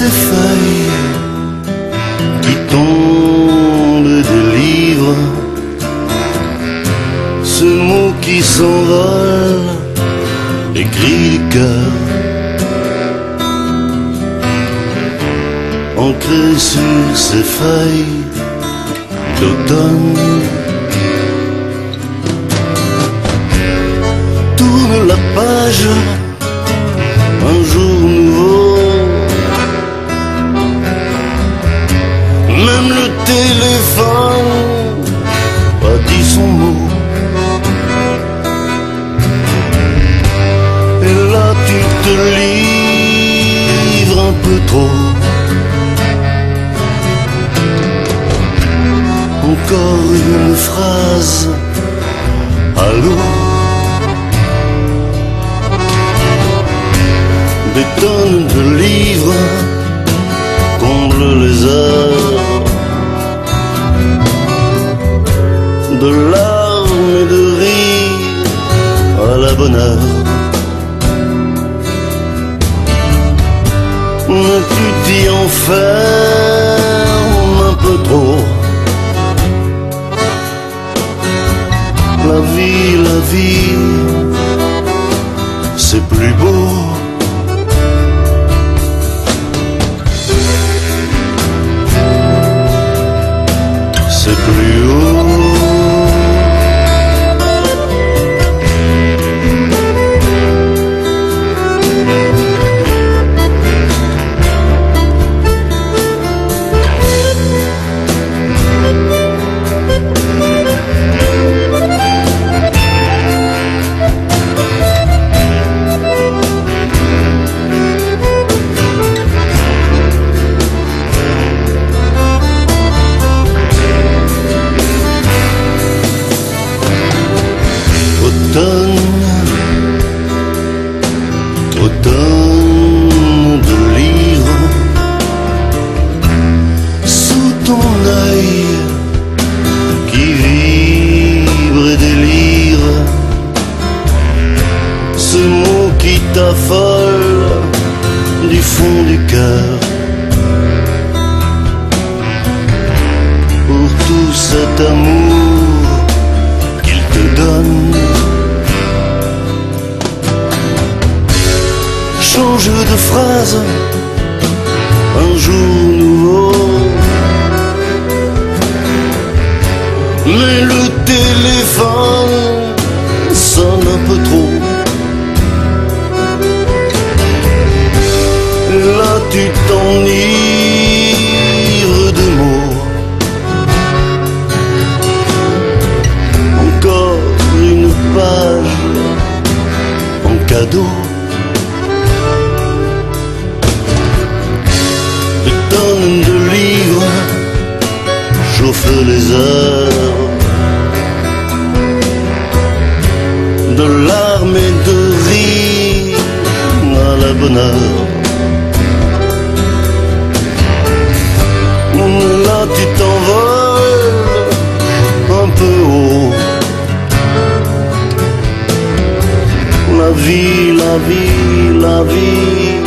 Ces feuilles. Qui tombent des livres, ce mot qui s'envole, les cris du cœur, ancré sur ces feuilles d'automne. Tourne la page un jour Même le téléphone a dit son mot. Et là tu te livres un peu trop. Encore une phrase, allô? Des tonnes de livres comblent les heures De larmes et de rires à la bonne heure. Tu t'y enfermes un peu trop. La vie, la vie, du cœur. Pour tout cet amour qu'il te donne. Change de phrase, un jour nouveau. Mais le téléphone De larmes et de rires à la bonne heure. Là tu t'envoles un peu haut. La vie, la vie, la vie,